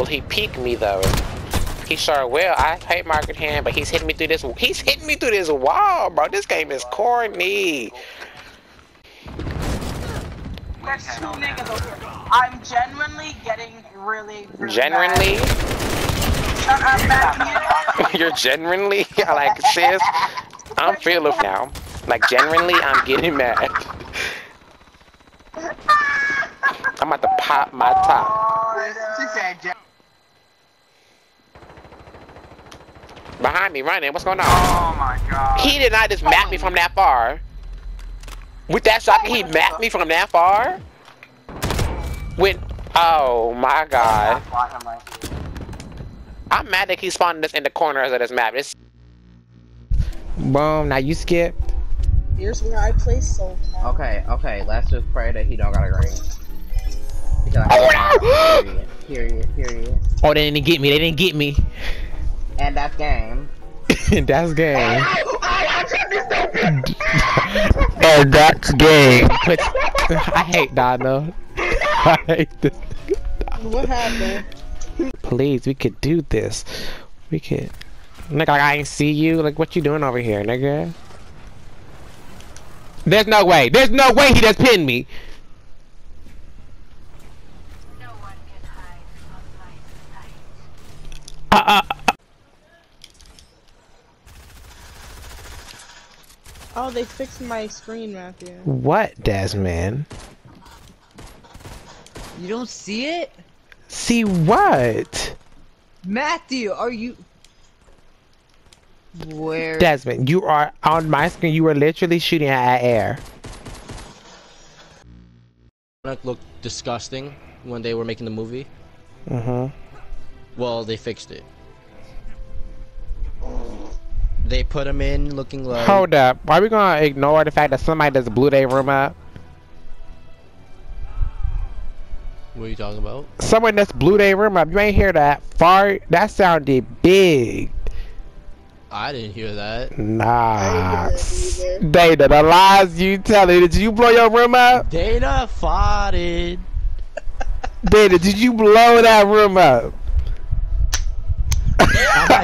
Will he peek me though? He sure will. I hate market hand, but he's hitting me through this. He's hitting me through this wall, bro. This game is corny. There's two niggas over here. I'm genuinely getting really, really Genuinely, Bad. Shut up, Matthew. you're genuinely like sis. I'm feeling now. Like genuinely, I'm getting mad. I'm about to pop my top. Oh, she said, Behind me, running. What's going on? oh my god. He did not just map me from that far. With that shot, he mapped me from that far. With oh my god, I here? I'm mad that he's spawning this in the corners of this map. It's boom. Now you skip. Here's where I play so Okay, okay, let's just pray that he don't got a green. Oh, I- Period, period, period. Oh, they didn't get me. They didn't get me. And that's game. that's game. oh, that's game. But I hate Dino. I hate this. What happened? Please, we could do this. We could. Nigga, like I ain't see you. Like, what you doing over here, nigga? There's no way. There's no way he just pinned me. No one can hide from my sight. Uh, uh, Oh, they fixed my screen, Matthew. what, Desmond? You don't see it? See what? Matthew, are you... Where? Desmond, you are on my screen. You were literally shooting at air. Sonic looked disgusting when they were making the movie. Mm-hmm. Well, they fixed it. They put him in looking like. Hold up. Why we gonna ignore the fact that somebody just blew their room up? What are you talking about? Someone just blew their room up. You ain't hear that fart? That sounded big. I didn't hear that. Nah. Data, the lies you telling. Did you blow your room up? Data farted. Data, did you blow that room up?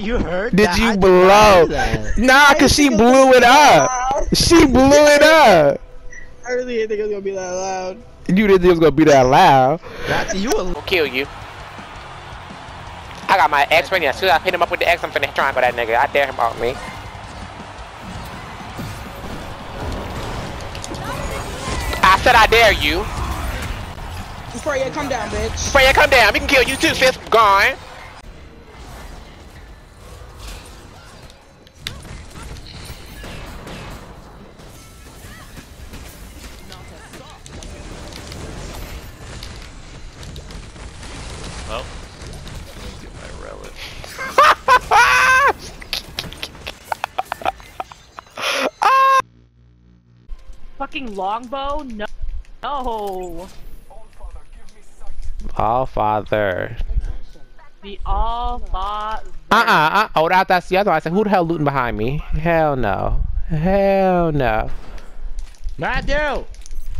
You heard Did that? you I blow? hear. Nah, cause she blew it up. She blew it up. I really didn't think it was gonna be that loud. You didn't think it was gonna be that loud. Matthew, you a We'll kill you. I got my X right now. As soon as I hit him up with the X, I'm finna triangle that nigga. I dare him off me. I said I dare you. Freya, come down, bitch. Freya, come down. We can kill you too, sis. Gone. Fucking longbow? No. No. All father. The all father. Uh-uh. Uh, oh, that, that's the other one. I said, who the hell looting behind me? Hell no. Hell no. Matthew.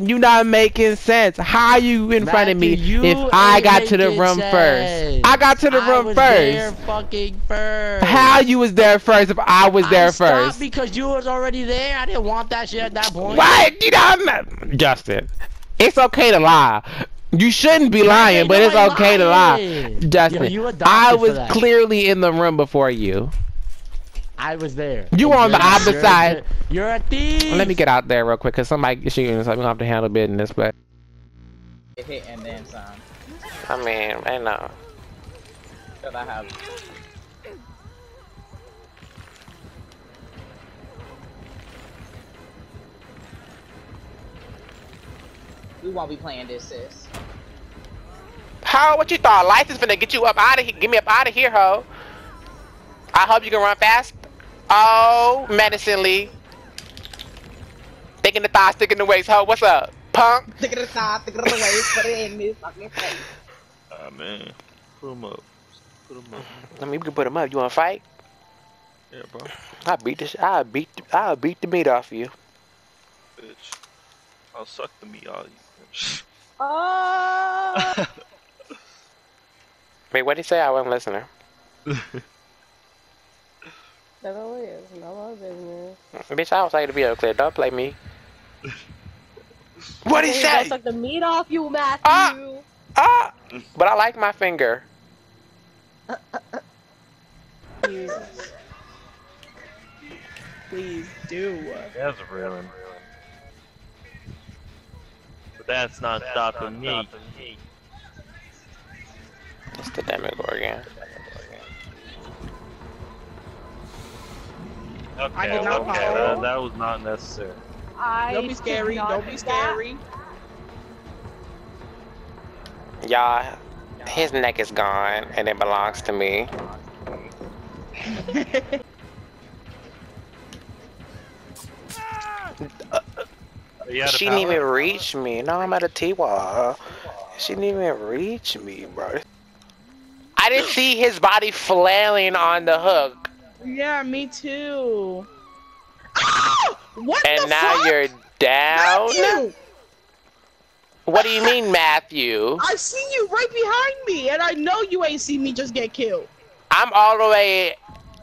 you not making sense. How you in front of me if I got to the room sense. first? I got to the I room was first. There fucking first. How you was there first if I was there I first? because you was already there. I didn't want that shit at that point. What? You know, I'm not... Justin, it's okay to lie. You shouldn't be lying, but it's okay to lie. lying. Justin, Yo, I was clearly in the room before you. I was there. You were on the opposite you're- side. You're a thief. Let me get out there real quick, cause somebody shooting, So I'm gonna have to handle business. But Get hit and then some. I mean, I know. Cause I have. We won't be playing this, sis. Ho, what you thought? License finna get you up out of here. Get me up out of here, ho. I hope you can run fast. Oh, menacingly. Thinking the thigh, sticking the waist, ho. What's up, punk? Stick it aside, stick it away, put it in this fucking face. Ah man. Put him up. Put him up. I mean, we can put him up. You wanna fight? Yeah, bro. I beat this. I beat. I beat the meat off you. Bitch. I'll suck the meat out of you. Oh. Wait, what did he say? I wasn't listening. That all it is. Not my business. Bitch, I was like to be clear. Don't play me. What did he Hey, I suck the meat off you, Matthew. Ah! Ah! But I like my finger. Please. Please do. That's real. But that's not stopping me. It's the Demogorgon. Okay, I did not okay, follow. that, that was not necessary. I Don't be scary. Don't be scary. Y'all, his neck is gone and it belongs to me. You She didn't even reach me. No, I'm at a T-Wall. She didn't even reach me, bro. I didn't see his body flailing on the hook, Yeah, me too. Ah! What and the now fuck? you're down. Matthew! What do you mean, Matthew? I see you right behind me, and I know you ain't seen me just get killed. I'm all the way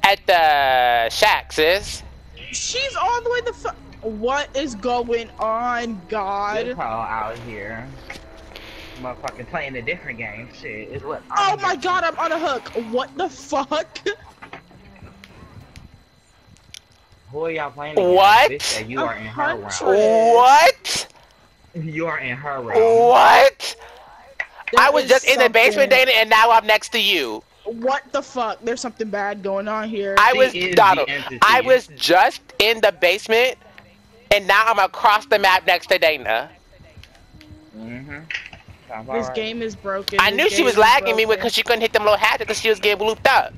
at the shack, sis. She's all the way the fuck. What is going on, Good God? pro out here. Motherfucking playing a different game. Shit, is what. Oh my God, I'm on a hook. What the fuck? Who are y'all playing against? What? Bitch, and you are in her round. What? You are in her round. What? There I was is just in the basement something- dating, and now I'm next to you. What the fuck? There's something bad going on here. I was is Donald. I was just in the basement, and now I'm across the map next to Dana. Mm-hmm. This game is broken. I This knew she was is lagging me broken. because she couldn't hit them little hatches because she was getting looped up.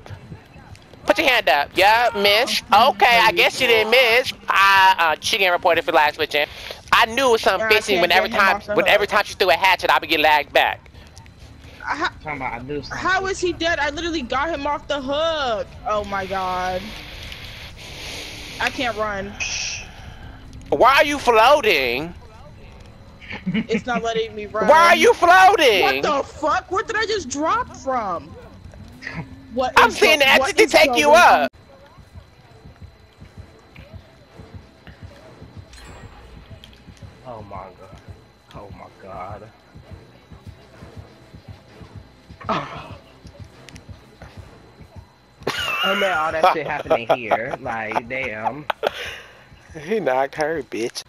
Put your hand up. Yeah, miss. Okay, I guess she didn't miss. I, uh, she getting reported for lag switching. I knew it was something Yeah, fishy can't when every time, when every time she threw a hatchet, I would get lagged back. How, Talking about I do something. how is he dead? I literally got him off the hook. Oh my God. I can't run. Why are you floating? It's not letting me run. Why are you floating? What the fuck? Where did I just drop from? What I'm is seeing the go- what entity is take you going on? up. Oh my god. Oh my god. Oh man, all that shit happening here. Like, damn. He knocked her, bitch.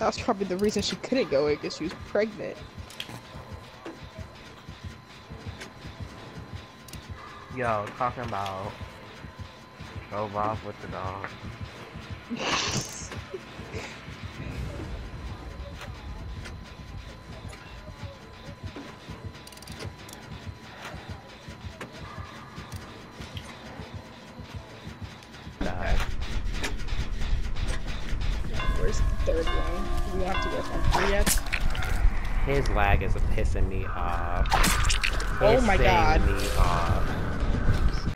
That's probably the reason she couldn't go in because she was pregnant. Yo, talking about drove off with the dog. Died. Where's the third one? We have to on three yet? His lag is pissing me off. Oh my God. Me off.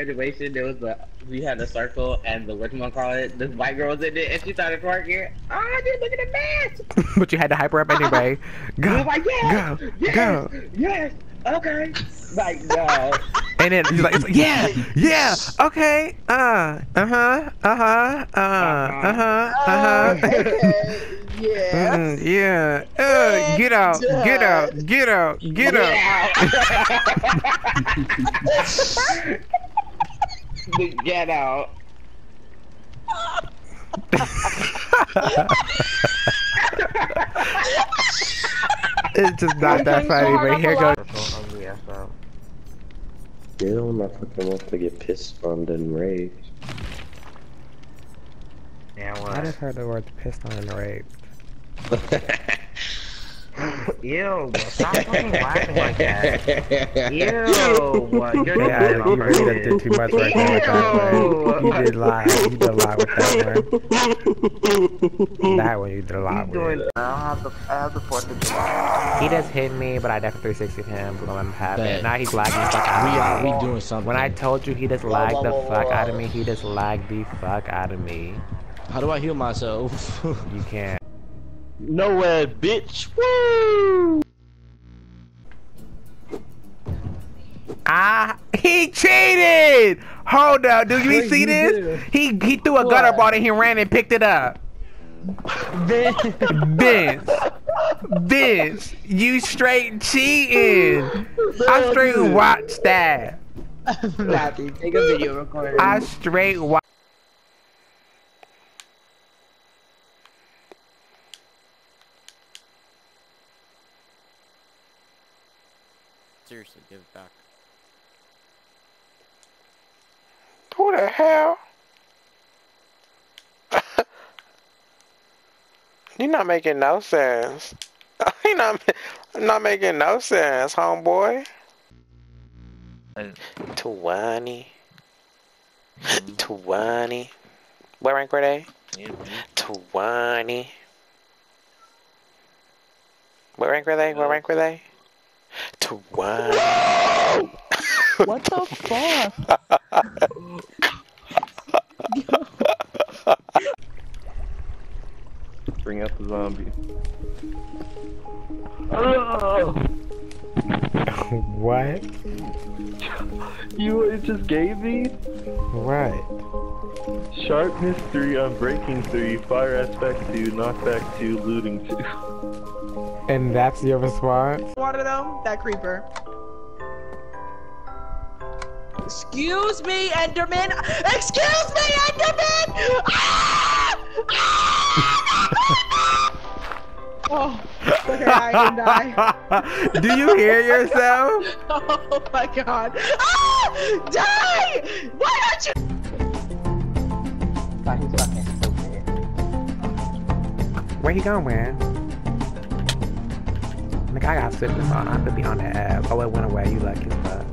Graduation, there was the we had a circle and the what you call it, this white girl was in it and she started twerking. Oh, dude, look at the but you had to hyper up anyway. Go, like, yes, go, yes, go. yes, okay. Like, no. And then he's like, like, yeah, yeah, okay, uh, uh huh, uh huh, uh, uh huh, uh huh. yeah. Mm, yeah. Uh, get out, get out, get out, get out. The Get out. it's just not that funny, but here goes. Ugly ass up. You're the one that fucking wants to get pissed on and raped. Yeah, I just heard the words pissed on and raped. Ew, stop fucking laughing like that. Ew, what? You're Yeah, doing you really did too much right there with that one. You did lie. You did a lot with that one. That one you did a lot with. doing. I have the, I have the fourth of July. He just hit me, but I definitely 360 him. We're gonna let him have it. Bet. Now he's lagging the fuck out We are of me. we doing something. When I told you he just lagged the fuck out of me, he just lagged the fuck out of me. How do I heal myself? You can't. Nowhere, bitch. Woo! Ah, he cheated! Hold up, do you see this? He he threw a gutter ball and he ran and picked it up. Vince, Vince, Vince, you straight cheating. I straight watched that. Matthew, take a video recording. I straight wa- Seriously, give it back. Who the hell? You're not making no sense. You're not, not making no sense, homeboy. And- Twenty. Twenty. What rank were they? Yeah. Twenty. What rank were they? What rank were they? Twenty. What the fuck? Bring out the zombie. What? You it just gave me Right. sharpness three, unbreaking three, fire aspect two, knockback two, looting two. And that's your response? Water though, that creeper. Excuse me, Enderman. Excuse me, Enderman. Ah! Ah! oh, okay, I can die. Do you hear yourself? Oh my god. Ah! Die! Why don't you? Thought he's fucking stupid. Where he going, man? Like I got sickness on. I have to be on the app. Oh, it went away. You lucky as fuck.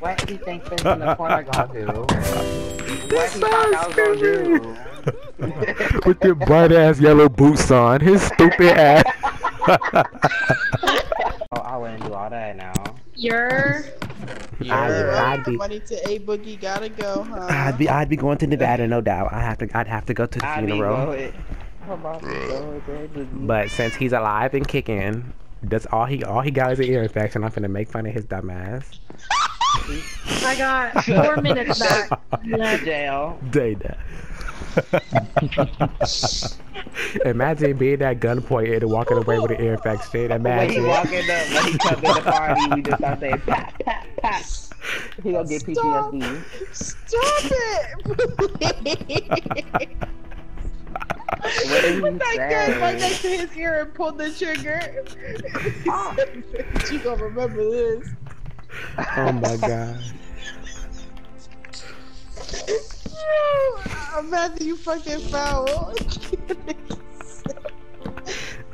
What he think this in the corner gonna do? What he thought I gonna do? With your bright ass yellow boots on. His stupid ass. Oh, I wouldn't do all that now. You're. I'd, I'd be. Money to A Boogie gotta go, huh? I'd be. I'd be going to Nevada, no doubt. I have to. I'd have to go to the I be funeral. going. I'm about to go there to- But since he's alive and kicking, that's all he. All he got is an ear infection. I'm gonna make fun of his dumb ass. I got four minutes back. to jail. Data. Imagine being at gunpoint and walking away with an ear infection. When he Imagine. walking up, when he come to the party, we just start saying pat, pat, pat. He gonna get Stop. PTSD. Stop it! What did he Put that gun right next to his ear and pull the trigger. you gonna remember this? Oh my god. Oh, Matthew, you fucking foul.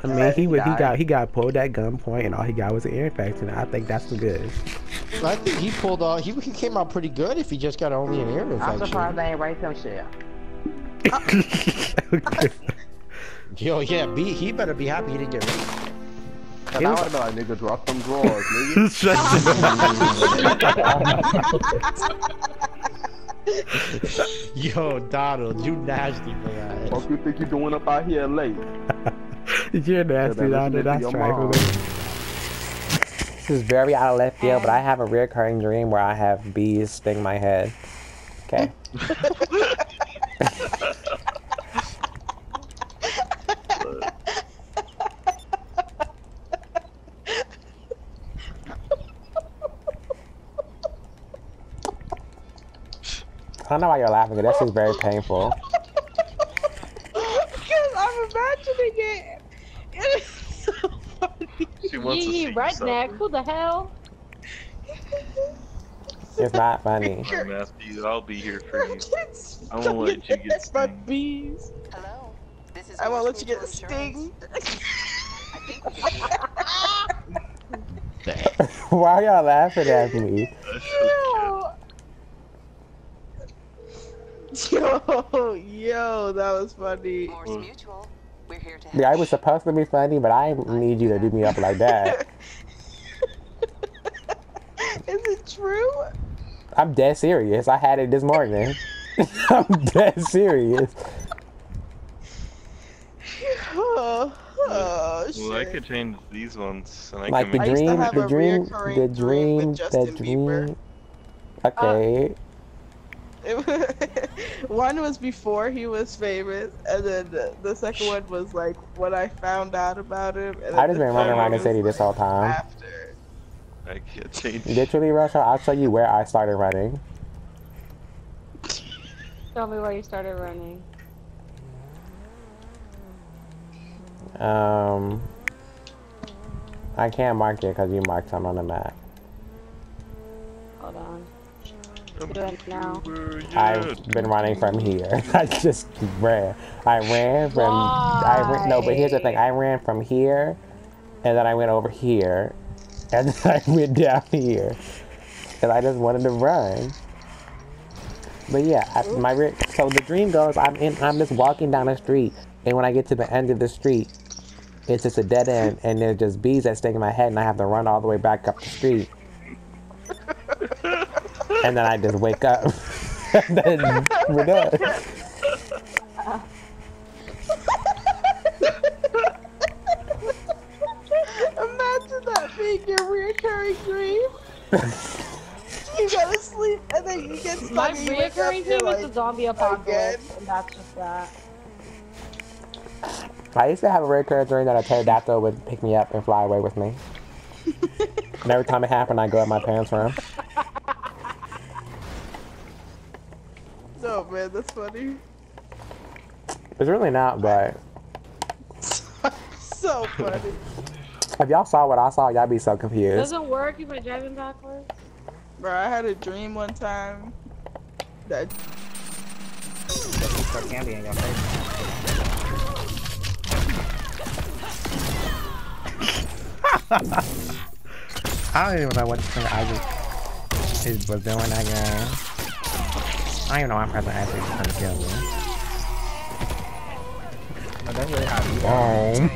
I mean, he was. He got. He got pulled at gunpoint, and all he got was an ear infection. I think that's good. I think he pulled off. He, he came out pretty good if he just got only an ear I'm infection. surprised they ain't write some shit. Yo, yeah, be, he better be happy he didn't get raped. It was- be like, nigga, drop them drawers, nigga. Yo, Donald, you nasty for that. Fuck you think you're doing up out here late? You're nasty, Yeah, Donald. That's right. This is very out of left field, but I have a recurring dream where I have bees sting my head. Okay. I don't know why you're laughing, but that's just very painful. Because I'm imagining it. It is so funny. She wants to Yee see redneck. Who the hell? It's not funny. Oh, Matthew, I'll be here for you. I won't let you get my stung. bees. Hello. This is I won't let you get Mutual sting. Why are y'all laughing at me? Yo, yo, that was funny. Morse Mutual. We're here to help. Yeah, I was supposed to be funny, but I need you to do me up like that. Is it true? I'm dead serious. I had it this morning. I'm dead serious. Oh, oh Well, I could change these ones, and I Like can the make I used to dream, the dream, the dream with dream, the dream. Okay. one was before he was famous, and then the, the second one was like when I found out about him. And I then just the been running third around the city was, this whole time. After. I can't change. Literally, Russia, I'll show you where I started running. Tell me where you started running. Um, I can't mark it because you marked some on the map. Do it now. I've been running from here. I just ran. I ran from. I ran, no, but here's the thing. I ran from here, and then I went over here, and then I went down here, and I just wanted to run. But yeah, I, my so the dream goes. I'm in. I'm just walking down the street, and when I get to the end of the street, it's just a dead end, and there's just bees that sting in my head, and I have to run all the way back up the street. and then I just wake up. and then we're done. Imagine that being your reoccurring dream. you go to sleep and then you get stuck My and you wake up, reoccurring you're is the zombie apocalypse, and that's just that. I used to have a recurring dream that a pterodactyl would pick me up and fly away with me. and every time it happened, I'd go at my parents' room. No that's funny. It's really not, but So funny. if y'all saw what I saw, y'all be so It confused. doesn't work if I drive him backwards. Bro, I had a dream one time that candy in your face. I don't even know what thing I just was doing that game. I don't even know why I'm pressing actually trying to kill me. But that's really how you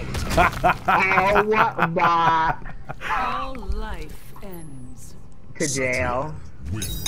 Oh, what the? All life ends. To jail. Win.